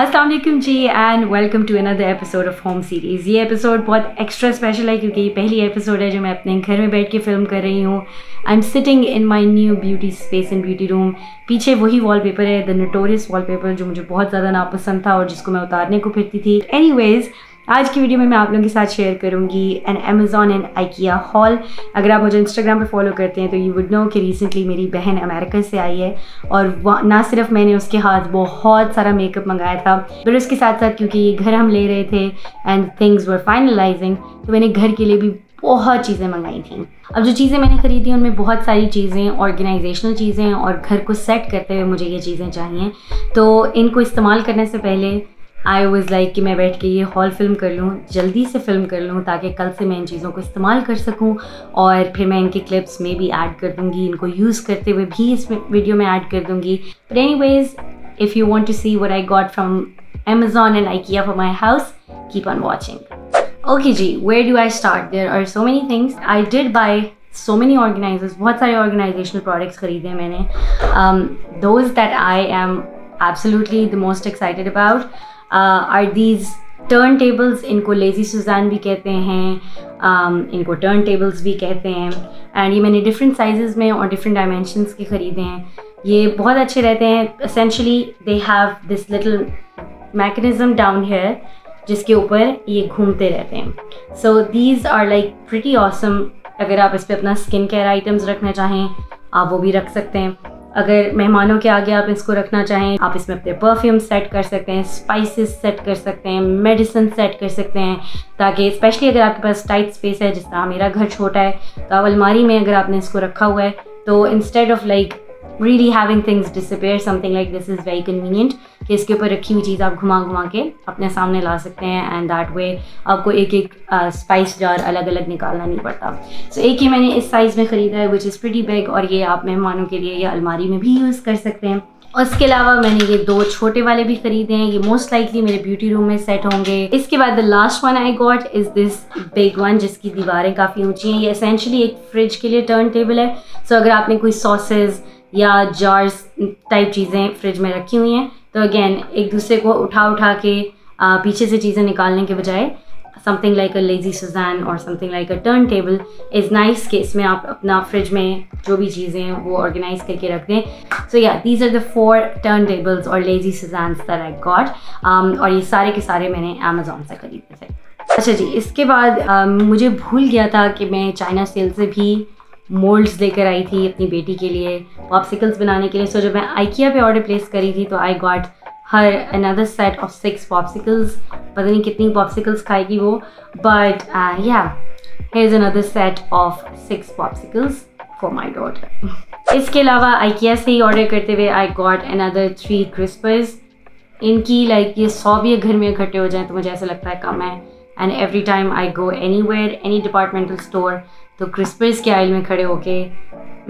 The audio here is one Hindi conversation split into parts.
Aslam ji and welcome to another episode of home series ये एपिसोड बहुत एक्स्ट्रा स्पेशल है, क्योंकि ये पहली एपिसोड है जो मैं अपने घर में बैठ के फ़िल्म कर रही हूँ। I am sitting in my new beauty space in beauty room पीछे वही वॉलपेपर है द नटोरियस नोटोरियस वॉलपेपर जो मुझे बहुत ज़्यादा नापसंद था और जिसको मैं उतारने को फिरती थी। एनी आज की वीडियो में मैं आप लोगों के साथ शेयर करूँगी an Amazon and IKEA haul अगर आप मुझे इंस्टाग्राम पे फॉलो करते हैं तो यू वुड नो कि रिसेंटली मेरी बहन अमेरिका से आई है और ना सिर्फ़ मैंने उसके हाथ बहुत सारा मेकअप मंगाया था फिर उसके साथ साथ क्योंकि घर हम ले रहे थे एंड थिंग्स वर फाइनलाइजिंग तो मैंने घर के लिए भी बहुत चीज़ें मंगाई थी। अब जो चीज़ें मैंने ख़रीदी, उनमें बहुत सारी चीज़ें ऑर्गेनाइजेशनल चीज़ें और घर को सेट करते हुए मुझे ये चीज़ें चाहिए। तो इनको इस्तेमाल करने से पहले आई वॉज़ लाइक कि मैं बैठ के ये हॉल फ़िल्म कर लूँ, जल्दी से फ़िल्म कर लूँ ताकि कल से मैं इन चीज़ों को इस्तेमाल कर सकूँ और फिर मैं इनके क्लिप्स में भी ऐड कर दूँगी, इनको यूज़ करते हुए भी इस वीडियो में ऐड कर दूँगी। But anyways if you want to see what I got from Amazon and IKEA for my house keep on watching okay ji where do I start there are so many things I did buy so many organisers बहुत सारे ऑर्गेनाइजेशनल प्रोडक्ट्स खरीदे हैं मैंने। Those that I am absolutely the most excited about are these turn tables इनको लेज़ी सुजान भी कहते हैं। Um, इनको टर्न टेबल्स भी कहते हैं। एंड ये मैंने डिफरेंट साइज़ में और डिफरेंट डायमेंशंस के ख़रीदे हैं। ये बहुत अच्छे रहते हैं। Essentially they have this little mechanism down here जिसके ऊपर ये घूमते रहते हैं। So these are like pretty awesome अगर आप इस पर अपना स्किन केयर आइटम्स रखना चाहें आप वो भी रख सकते हैं। अगर मेहमानों के आगे आप इसको रखना चाहें, आप इसमें अपने परफ्यूम सेट कर सकते हैं स्पाइसेस सेट कर सकते हैं मेडिसिन सेट कर सकते हैं, ताकि स्पेशली अगर आपके पास टाइट स्पेस है, जिस तरह मेरा घर छोटा है तो अलमारी में अगर आपने इसको रखा हुआ है तो instead of like really having things disappear something like this is very convenient. कि इसके ऊपर रखी हुई चीज़ आप घुमा घुमा के अपने सामने ला सकते हैं एंड दैट वे आपको एक एक स्पाइस जार अलग अलग निकालना नहीं पड़ता। सो so, एक ही मैंने इस साइज़ में ख़रीदा है विच इज़ प्रीटी बिग और ये आप मेहमानों के लिए या अलमारी में भी यूज़ कर सकते हैं। उसके अलावा मैंने ये दो छोटे वाले भी खरीदे हैं ये मोस्ट लाइकली मेरे ब्यूटी रूम में सेट होंगे। इसके बाद the last one I got is this big one जिसकी दीवारें काफ़ी ऊँची हैं। ये असेंशली एक फ्रिज के लिए टर्न टेबल है। सो so, अगर आपने कोई सॉसेज या जार्स टाइप चीज़ें फ्रिज में रखी हुई हैं। तो अगेन एक दूसरे को उठा उठा के आ, पीछे से चीज़ें निकालने के बजाय something like a lazy Susan और something like a turn table is nice कि इसमें आप अपना फ्रिज में जो भी चीज़ें हैं वो ऑर्गेनाइज करके रख दें। So yeah these are the four turn tables और lazy Susan that I got और ये सारे के सारे मैंने अमेजोन से खरीदे थे। अच्छा जी इसके बाद uh, मुझे भूल गया था कि मैं चाइना सेल से भी मोल्ड्स लेकर आई थी अपनी बेटी के लिए पॉप्सिकल्स बनाने के लिए। सो so, जब मैं आइकिया पे ऑर्डर प्लेस करी थी तो I got her another set of six popsicles पता नहीं कितनी पॉप्सिकल्स खाएगी वो but yeah is another set of six popsicles for my daughter इसके अलावा आइकिया से ही ऑर्डर करते हुए I got another three crispers इनकी लाइक ये सौ भी घर में इकट्ठे हो जाए तो मुझे ऐसा लगता है कम है। And every time I go anywhere any departmental store तो क्रिस्पर्स के आइल में खड़े होके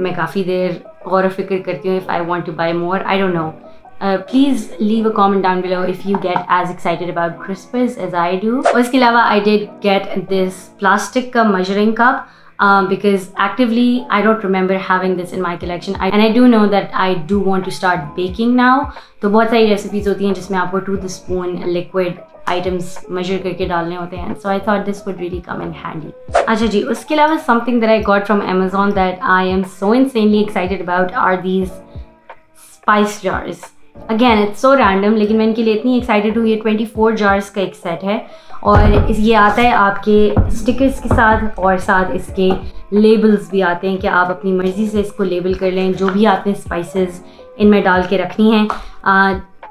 मैं काफ़ी देर गौर फ़िक्र करती हूँ if I want to buy more I don't know please leave a comment down below if you get as excited about crispers as I do और इसके अलावा I did get this plastic का measuring cup Um, because actively I don't remember having this in my collection. I, and I do know that I do want to start baking now. तो बहुत सारी रेसिपीज़ होती हैं जिसमें आपको to the spoon liquid items measure करके डालने होते हैं. So I thought this would really come in handy अच्छा जी उसके अलावा something that I got from Amazon that I am so insanely excited about are these spice jars again it's so random लेकिन मैं इनके लिए इतनी एक्साइटेड हूँ, ये ट्वेंटी फोर जार्स का एक सेट है। और ये आता है आपके स्टिकर्स के साथ और साथ इसके लेबल्स भी आते हैं कि आप अपनी मर्ज़ी से इसको लेबल कर लें, जो भी आपने स्पाइसेस इनमें डाल के रखनी हैं।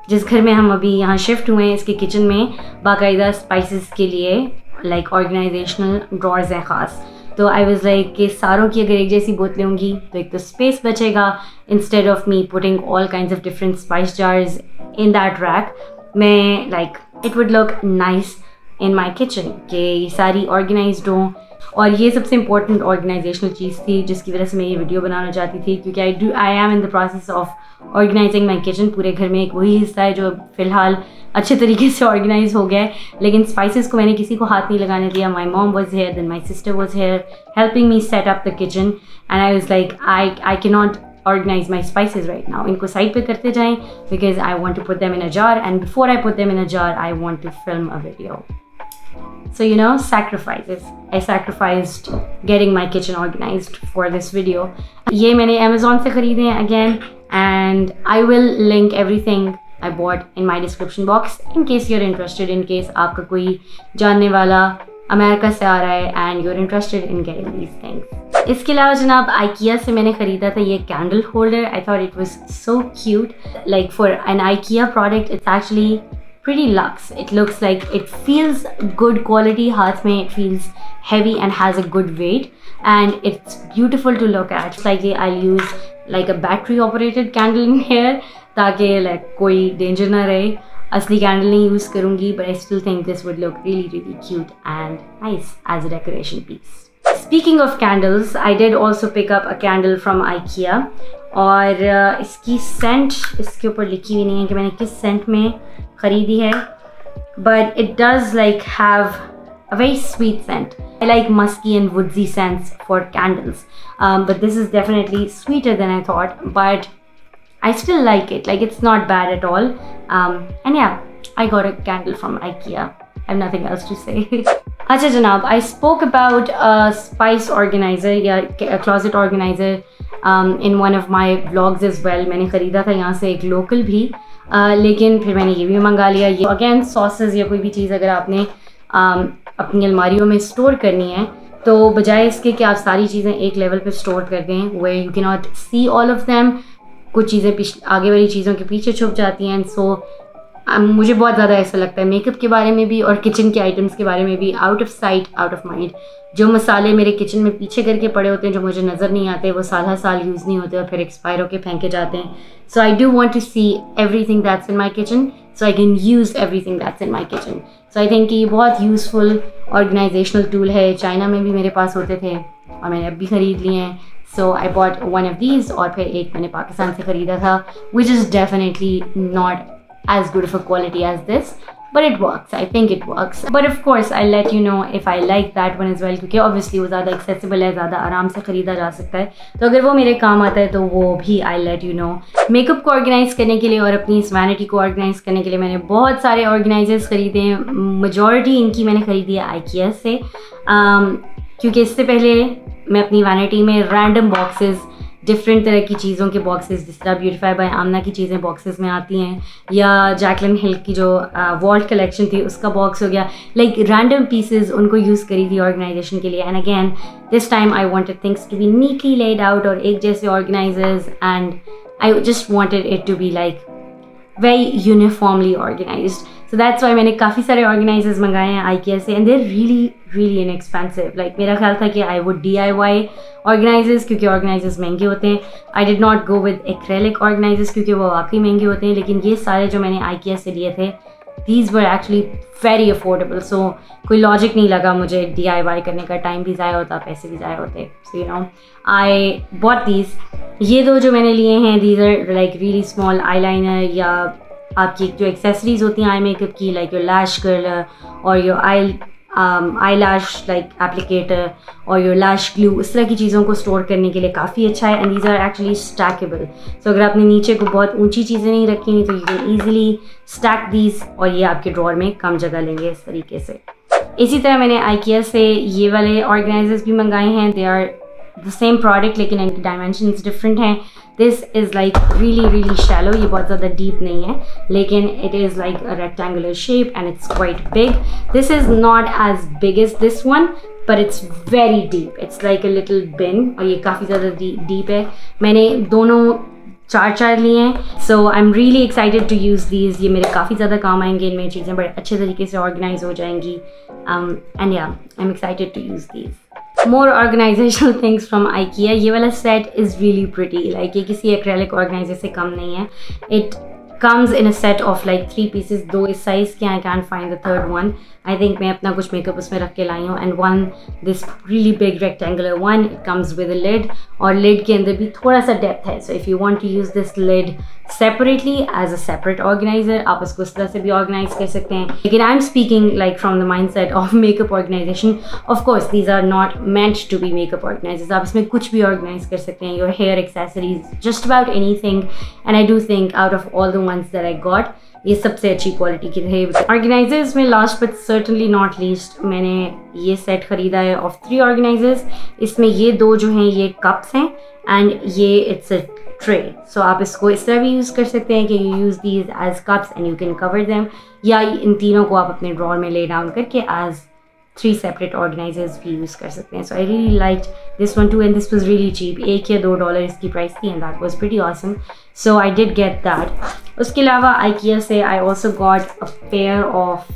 जिस घर में हम अभी यहाँ शिफ्ट हुए हैं, इसके किचन में, बाकायदा स्पाइसेस के लिए लाइक ऑर्गेनाइजेशनल ड्रॉर्स हैं ख़ास। तो आई वॉज़ लाइक कि सारों की अगर एक जैसी बोतलें होंगी तो एक तो स्पेस बचेगा instead of me putting all kind of different spice jars in that rack मैं like it would look nice in my kitchen कि ये सारी ऑर्गेनाइज हों और ये सबसे इंपॉर्टेंट ऑर्गेनाइजेशनल चीज़ थी, जिसकी वजह से मैं ये वीडियो बनाना चाहती थी, क्योंकि I do I am in the process of organising my kitchen पूरे घर में एक वही हिस्सा है, जो फ़िलहाल अच्छे तरीके से ऑर्गेनाइज हो गया है लेकिन स्पाइसेस को मैंने किसी को हाथ नहीं लगाने दिया my mom was here then my sister was here helping me set up the kitchen and I was like I I can not organize my spices right now. इनको साइड पे करते जाएँ, because I want to put them in a jar and before I put them in a jar, I want to film. So you know, sacrifices. I sacrificed getting my kitchen organized for this video. ये मैंने Amazon से खरीदे हैं again and I will link everything I bought in my description box in case you're interested, in case आपका कोई जानने वाला अमेरिका से आ रहा है and you're interested in getting these things इसके अलावा जनाब आइकिया से मैंने ख़रीदा था ये candle holder I thought it was so cute like for an IKEA product it's actually pretty luxe. It looks like it feels good quality. Haath mein it feels heavy and has a good weight and it's beautiful to look at. Slightly I'll use like a battery operated candle in here ताकि like कोई danger ना रहे असली कैंडल नहीं यूज़ करूँगी but I still think this would look really really cute and nice as a decoration piece speaking of candles I did also pick up a candle from IKEA और uh, इसकी सेंट इसके ऊपर लिखी हुई नहीं है कि मैंने किस सेंट में ख़रीदी है have a very sweet scent. I like musky and woodsy scents for candles, um, but this is definitely sweeter than I thought. But I still like it. Like it's not bad at all. Um, and yeah, I got a candle from IKEA. I have nothing else to say. Acha Janab, I spoke about a spice organizer, yeah, a closet organizer um, one of my blogs is well मैंने ख़रीदा था यहाँ से एक लोकल भी। Uh, लेकिन फिर मैंने ये भी मंगा लिया। ये अगेन सॉसेज या कोई भी चीज़ अगर आपने um, अपनी अलमारियों में स्टोर करनी है तो बजाय इसके कि आप सारी चीज़ें एक लेवल पे स्टोर कर दें way you can not see all of them कुछ चीज़ें आगे वाली चीज़ों के पीछे छुप जाती हैं सो मुझे बहुत ज़्यादा ऐसा लगता है मेकअप के बारे में भी और किचन के आइटम्स के बारे में भी out of sight out of mind जो मसाले मेरे किचन में पीछे करके पड़े होते हैं, जो मुझे नज़र नहीं आते, वो साल हर साल यूज़ नहीं होते और फिर एक्सपायर होकर फेंके जाते हैं. So I do want to see everything that's in my kitchen so I can use everything that's in my kitchen so I think ये बहुत यूज़फुल ऑर्गेनाइजेशनल टूल है. चाइना में भी मेरे पास होते थे और मैंने अब भी ख़रीद लिए हैं. So I bought one of these और फिर एक मैंने पाकिस्तान से ख़रीदा था which is definitely not as good of a quality as this but it works. I think it works. But of course i'll let you know if i like that one as well क्योंकि obviously वो ज़्यादा accessible है ज़्यादा आराम से ख़रीदा जा सकता है। तो अगर वो मेरे काम आता है तो वो भी I let you know makeup को ऑर्गेनाइज करने के लिए और अपनी इस वैनिटी को ऑर्गेनाइज करने के लिए मैंने बहुत सारे ऑर्गेनाइजर्स ख़रीदे हैं। मजॉरिटी इनकी मैंने ख़रीदी है आई से। Um, क्योंकि इससे पहले मैं अपनी वैनिटी में रैंडम बॉक्सेस डिफरेंट तरह की चीज़ों के बॉक्सेस जिस तरह ब्यूटीफाई बाय आमना की चीज़ें बॉक्सेस में आती हैं, या जैकलिन हिल की जो वॉल्ट कलेक्शन थी, उसका बॉक्स हो गया। लाइक रैंडम पीसेज उनको यूज़ करी थी ऑर्गेनाइजेशन के लिए। And again this time I wanted things to be neatly laid out और एक जैसे organisers and I just wanted it to be like very uniformly organised so that's why मैंने काफ़ी सारे ऑर्गेनाइजर्स मंगाए हैं आई के से and there really really inexpensive like मेरा ख्याल था कि I would D I Y organisers क्योंकि ऑर्गेनाइजर्स महँगे होते हैं. I did not go with acrylic organisers क्योंकि वो वाकई महँगे होते हैं, लेकिन ये सारे जो मैंने आई के से लिए थे these were actually very affordable so कोई लॉजिक नहीं लगा मुझे डी आई वाई करने का टाइम भी ज़ाया होता, पैसे भी ज़ाया होते. So you know I bought these ये दो जो मैंने लिए हैं these are like really small eyeliner या आपकी जो एक्सेसरीज होती हैं आई मेकअप की लाइक योर लैश कर्लर और your eye eyelash like applicator और योर लैश ग्लू इस तरह की चीज़ों को स्टोर करने के लिए काफ़ी अच्छा है and these are actually stackable so अगर आपने नीचे को बहुत ऊँची चीज़ें नहीं रखी तो you can easily stack these और ये आपके ड्रॉर में कम जगह लेंगे इस तरीके से। इसी तरह मैंने आईकिया से ये वाले ऑर्गेनाइजर्स भी मंगाए हैं they are the same product लेकिन इनके डायमेंशन डिफरेंट हैं। This is like really really shallow ये बहुत ज़्यादा डीप नहीं है, लेकिन it is like a rectangular shape and it's quite big this is not as big as this one but it's very deep it's like a little bin और ये काफ़ी ज़्यादा डीप है। मैंने दोनों चार चार लिए हैं so I am really excited to use these ये मेरे काफ़ी ज़्यादा काम आएँगे इनमें चीज़ें, बड़े अच्छे तरीके से ऑर्गेनाइज हो जाएँगी। And yeah I am excited to use these more organisational things from IKEA ये वाला set is really pretty like ये किसी एक्रेलिक ऑर्गेनाइजर से कम नहीं है. It comes in a set of, like, three pieces. दो इस size के I can't find the third one. I think मैं अपना कुछ makeup उसमें रख के लाई हूँ. And one, this really big rectangular one, it comes with a lid. और lid के अंदर भी थोड़ा सा depth है. So if you want to use this lid separately as a separate organiser आप उसको उस तरह से भी ऑर्गेनाइज कर सकते हैं. लेकिन I am speaking like from the mindset of makeup organisation of course these are not meant to be makeup organisers आप इसमें कुछ भी ऑर्गेनाइज कर सकते हैं. Your hair accessories just about anything and I do think out of all ones that I got ये सबसे अच्छी क्वालिटी की थे ऑर्गेनाइजर्स में last but certainly not least मैंने ये सेट ख़रीदा है ऑफ़ थ्री ऑर्गेनाइजर्स इसमें ये दो जो हैं, ये कप्स हैं एंड ये इट्स अ ट्रे सो आप इसको इस तरह भी यूज़ कर सकते हैं कि you use these as cups and you can cover them या इन तीनों को आप अपने ड्रॉर में ले डाउन करके एज थ्री सेपरेट ऑर्गेनाइजर्स भी यूज़ कर सकते हैं. So I really like this one too and this was really cheap एक या दो डॉलर इसकी प्राइस थी and that was pretty awesome so I did get that उसके अलावा I say I also got a pair of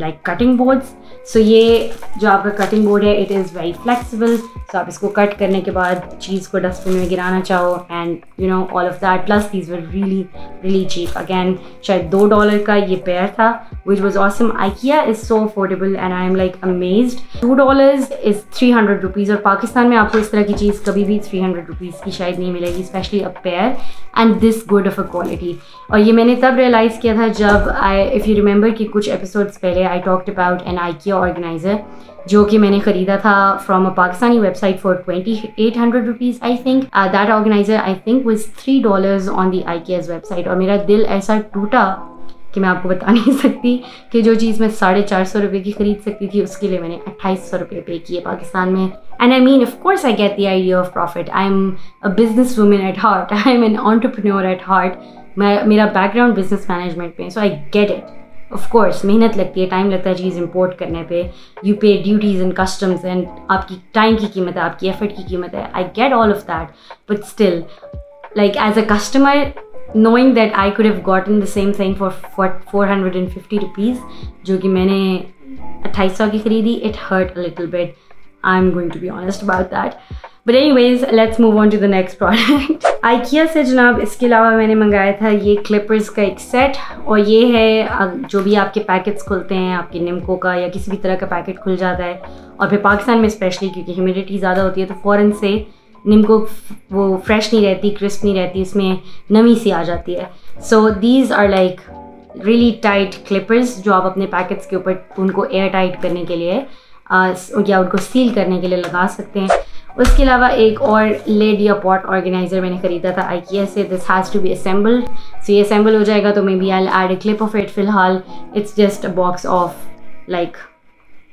like cutting boards so ये जो आपका कटिंग बोर्ड है it is very flexible so आप इसको कट करने के बाद चीज़ को डस्टबिन में गिराना चाहो and you know all of that plus these were really really cheap again शायद दो डॉलर का ये पेयर था. Was awesome IKEA is so affordable and I am like amazed two dollars is three hundred rupees और पाकिस्तान में आपको इस तरह की चीज़ कभी भी थ्री हंड्रेड रुपीज़ की शायद नहीं मिलेगी specially a pair and this good of a quality और ये मैंने तब रियलाइज़ किया था जब आई इफ़ यू रिमेंबर कि कुछ एपिसोड्स पहले I talked about an IKEA organizer जो कि मैंने ख़रीदा था from a Pakistani website for twenty eight hundred rupees I think that organizer I think was three dollars on the I website और मेरा दिल ऐसा टूटा कि मैं आपको बता नहीं सकती कि जो चीज़ मैं साढ़े चार सौ रुपये की ख़रीद सकती थी, उसके लिए मैंने अट्ठाईस सौ रुपये पे किए पाकिस्तान में। And I mean of course I get the idea of profit I am a business woman at heart I am an entrepreneur at heart मैं, मेरा बैकग्राउंड बिज़नेस मैनेजमेंट पे so I get it of course मेहनत लगती है टाइम लगता है चीज़ इंपोर्ट करने पे। You pay duties and customs and आपकी टाइम की कीमत है, आपकी एफर्ट की कीमत है. I get all of that but still like as a customer knowing that I could have gotten the same thing for four hundred and fifty rupees जो कि मैंने अट्ठाईस सौ की ख़रीदी it hurt little bit I am going to be honest about that but anyways let's move on to the next product IKEA से जनाब, इसके अलावा मैंने मंगाया था ये क्लिपर्स का एक सेट और ये है जो भी आपके पैकेट्स खुलते हैं, आपके निमको का या किसी भी तरह का पैकेट खुल जाता है, और फिर पाकिस्तान में स्पेशली क्योंकि ह्यूमिडिटी ज़्यादा होती है तो फ़ौरन से निम्को वो फ्रेश नहीं रहती क्रिस्प नहीं रहती, उसमें नमी सी आ जाती है। So these are like really tight clippers जो आप अपने पैकेट्स के ऊपर उनको एयर टाइट करने के लिए या उनको सील करने के लिए लगा सकते हैं। उसके अलावा एक और लेड या पॉट ऑर्गेनाइजर मैंने ख़रीदा था आई से। This has to be assembled so ये असेंबल हो जाएगा तो maybe I add a clip of it फ़िलहाल। It's just a box of like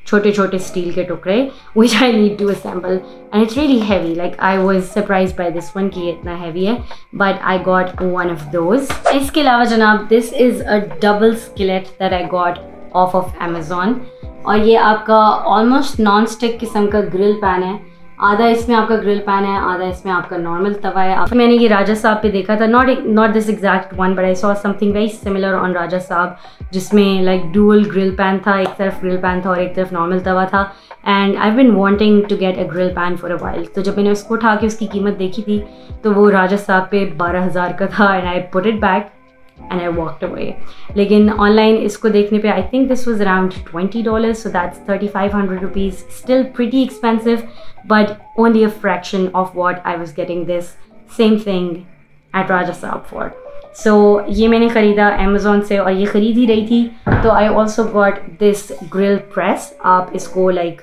छोटे छोटे स्टील के टुकड़े which I need to assemble and it's really heavy like I was surprised by this one कि इतना हैवी है but I got one of those इसके अलावा जनाब this is a double skillet that I got off of Amazon और ये आपका ऑलमोस्ट नॉन स्टिक किस्म का ग्रिल पैन है। आधा इसमें आपका ग्रिल पैन है, आधा इसमें आपका नॉर्मल तवा है। आप मैंने ये राजा साहब पे देखा था not not this exact one but I saw something very similar on Raja Sahab, जिसमें लाइक डुअल ग्रिल पैन था, एक तरफ़ ग्रिल पैन था और एक तरफ़ नॉर्मल तवा था। And I been wanting to get a grill pan for a while तो जब मैंने उसको उठा के उसकी कीमत देखी थी तो वो राजा साहब पे बारह हज़ार का था and I put it back and I walked away लेकिन ऑनलाइन इसको देखने पे I think this was around twenty dollar so that's thirty five hundred rupees still pretty expensive only a fraction of what I was getting this same thing at Raja Sahab for so ये मैंने ख़रीदा अमेज़ोन से और ये ख़रीद ही रही थी तो I also got this grill press आप इसको like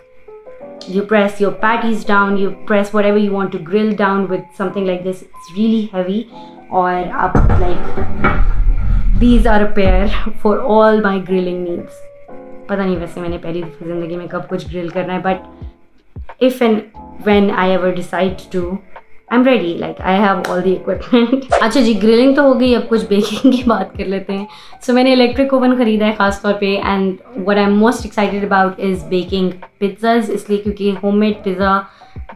you press your patties down you press whatever you want to grill down with something like this it's really heavy or up like these are a pair for all my grilling needs पता नहीं वैसे मैंने पहली ज़िंदगी में कब कुछ ग्रिल करना है but if and when I ever decide to I am ready like I have all the equipment अच्छा जी ग्रिलिंग तो हो गई अब कुछ बेकिंग की बात कर लेते हैं। सो so, मैंने इलेक्ट्रिक ओवन ख़रीदा है ख़ास तौर पे and what I am most excited about is baking pizzas इसलिए क्योंकि होम मेड पिज़्ज़ा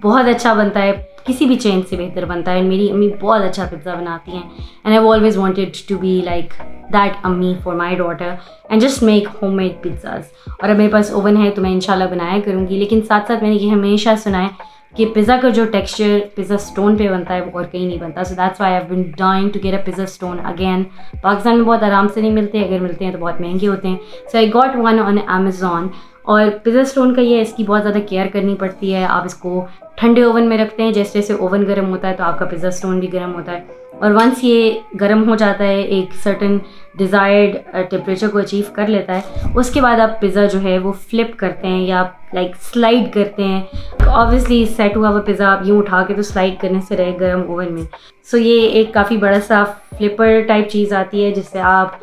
बहुत अच्छा बनता है, किसी भी चेन से बेहतर बनता है। मेरी अम्मी बहुत अच्छा पिज़्ज़ा बनाती हैं। And I always wanted to be like that अम्मी for my daughter and just make home made pizzas और अब मेरे पास ओवन है तो मैं इंशाल्लाह बनाया करूँगी। लेकिन साथ साथ मैंने ये हमेशा सुना है कि पिज़्ज़ा का जो टेक्सचर पिज़्ज़ा स्टोन पे बनता है, वो और कहीं नहीं बनता। So that's why I been dying to get a pizza stone again Pakistan में बहुत आराम से नहीं मिलते, अगर मिलते हैं तो बहुत महँगे होते हैं। So I got one on Amazon और पिज़्ज़ा स्टोन का ये है इसकी बहुत ज़्यादा केयर करनी पड़ती है। आप इसको ठंडे ओवन में रखते हैं जैसे जैसे ओवन गर्म होता है तो आपका पिज़्ज़ा स्टोन भी गर्म होता है। और वंस ये गर्म हो जाता है एक सर्टन डिज़ायर्ड टेम्परेचर को अचीव कर लेता है उसके बाद आप पिज़्ज़ा जो है वो फ्लिप करते हैं या आप लाइक स्लाइड करते हैं। ऑब्वियसली सेट हुआ हुआ पिज़्ज़ा आप यूँ उठा के तो स्लाइड करने से रहे गर्म ओवन में। सो so, ये एक काफ़ी बड़ा सा फ्लिपर टाइप चीज़ आती है जिससे आप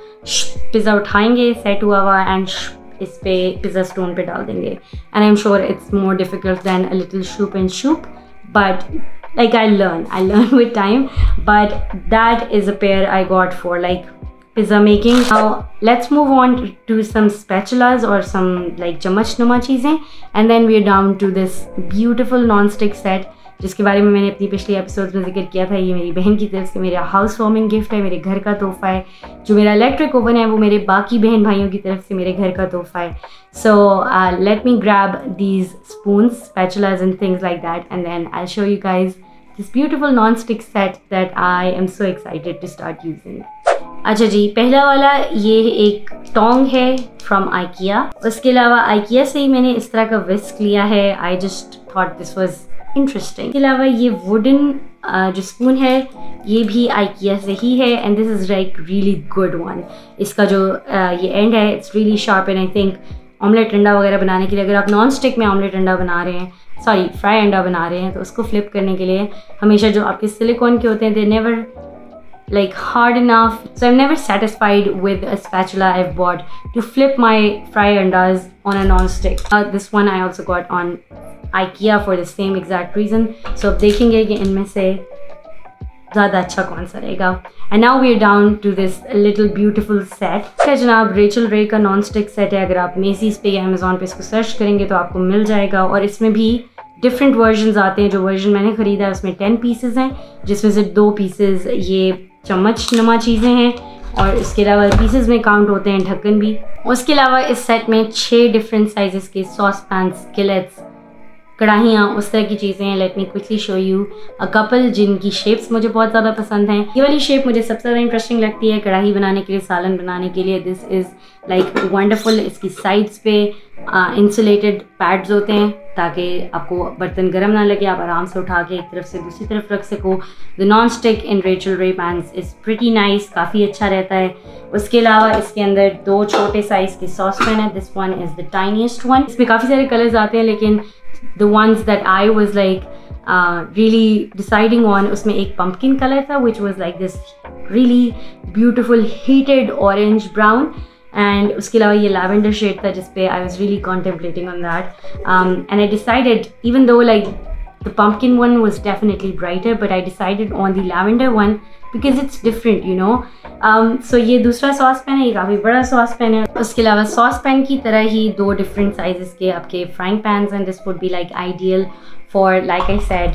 पिज़्ज़ा उठाएँगे सेट हुआ हुआ एंड इस पे पिज़्ज़ा स्टोन पे डाल देंगे and I am sure it's more difficult than a little shoop and shoop but like I learn, I learn with time, but that is a pair I got for like pizza making. Now let's move on to some spatulas or some like chamach numa cheezein and then we're down to this beautiful non-stick set जिसके बारे में मैंने अपनी पिछले एपिसोड में ज़िक्र किया था, ये मेरी बहन की तरफ़ से मेरा हाउस वार्मिंग गिफ्ट है, मेरे घर का तोहफा है। जो मेरा इलेक्ट्रिक ओवन है, वो मेरे बाकी बहन भाइयों की तरफ़ से मेरे घर का तोहफा है। So let me grab these spoon spatulas and things like that and then I show you guys this beautiful non-stick set that I am so excited to start using. अच्छा जी, पहला वाला ये एक टोंग है फ्रॉम आइकिया उसके अलावा आइकिया से ही मैंने इस तरह का विस्क लिया है। I just thought this was interesting इसके अलावा ये वुडन जो स्पून है ये भी आइकिया से ही है and this is like really good one इसका जो ये एंड है it's really sharp and I think omelette अंडा वगैरह बनाने के लिए, अगर आप नॉन स्टिक में ऑमलेट अंडा बना रहे हैं सॉरी फ्राई अंडा बना रहे हैं तो उसको फ्लिप करने के लिए हमेशा जो आपके सिलिकॉन के होते हैं they never like hard enough. So i'm never satisfied with a spatula i've bought to flip my fry andas on a non-stick. Uh, this one i also got on ikea for the same exact reason. So अब देखेंगे कि इनमें से ज़्यादा अच्छा कौन सा रहेगा। And now we are down to this little beautiful set है जनाब रेचल रे का नॉन स्टिक सेट है। अगर आप मेसीज पे या अमेजोन पे इसको सर्च करेंगे तो आपको मिल जाएगा। और इसमें भी डिफरेंट वर्जन आते हैं। जो वर्जन मैंने ख़रीदा है उसमें टेन पीसेज हैं जिसमें से दो पीसेज ये चम्मच नमा चीज़ें हैं और इसके अलावा पीसेस में काउंट होते हैं ढक्कन भी। उसके अलावा इस सेट में छः डिफरेंट साइजेस के सॉस पैन स्किलेट्स कढ़ाइयाँ, उस तरह की चीज़ें हैं let me quickly show you a couple जिनकी शेप्स मुझे बहुत ज़्यादा पसंद हैं। ये वाली शेप मुझे सबसे ज़्यादा इंटरेस्टिंग लगती है कढ़ाई बनाने के लिए, सालन बनाने के लिए। दिस इज़ लाइक वंडरफुल इसकी साइड्स पे इंसुलेटेड पैड्स होते हैं, ताकि आपको बर्तन गर्म ना लगे, आप आराम से उठा के एक तरफ़ से दूसरी तरफ़ रख सको। The non stick in Rachael Ray pans is pretty nice काफ़ी अच्छा रहता है। उसके अलावा इसके अंदर दो छोटे साइज़ के सॉस पैन है। This one is the tiniest one इसमें काफ़ी सारे कलर्स आते हैं, लेकिन the ones that I was like uh, really deciding on usme ek pumpkin color tha which was like this really beautiful heated orange brown. And uske alawa ye lavender shade tha jispe I was really contemplating on that. Um, and I decided even though like the pumpkin one was definitely brighter but I decided on the lavender one because it's different you know. Um, so ये दूसरा सॉस पैन है ये काफ़ी बड़ा सॉस पैन है। उसके अलावा सॉस पैन की तरह ही दो डिफरेंट साइजेस के आपके frying pan and this would be like ideal for like I said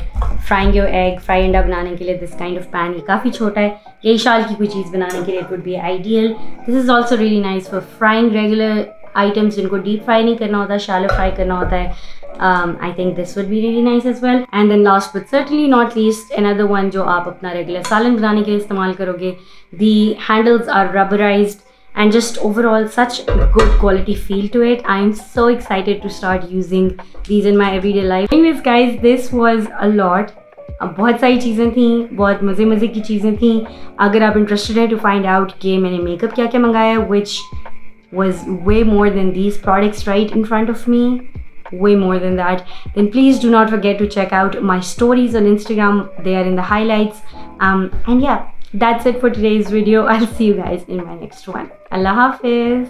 frying your egg fry अंडा बनाने के लिए दिस काइंड ऑफ़ पैन ये काफ़ी छोटा है। यही शाल की कोई चीज़ बनाने के लिए it would be ideal this is also really nice for frying regular items जिनको डीप फ्राई नहीं करना होता शैलो फ्राई करना होता है um, I think this would be really nice as well and then last but certainly not least another one जो आप अपना regular सालन बनाने के लिए इस्तेमाल करोगे the handles are rubberized and just overall such good quality feel to it i'm so excited to start using these in my everyday life anyways guys this was a lot अब बहुत सारी चीज़ें थी बहुत मज़े मज़े की चीज़ें थी अगर आप इंटरेस्टेड हैं टू फाइंड आउट कि मैंने मेकअप क्या क्या मंगाया विच was way more than these products right in front of me. Way more than that. Then please do not forget to check out my stories on instagram. They are in the highlights. Um, and yeah that's it for today's video. I'll see you guys in my next one. Allah hafiz